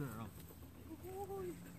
そうやろ。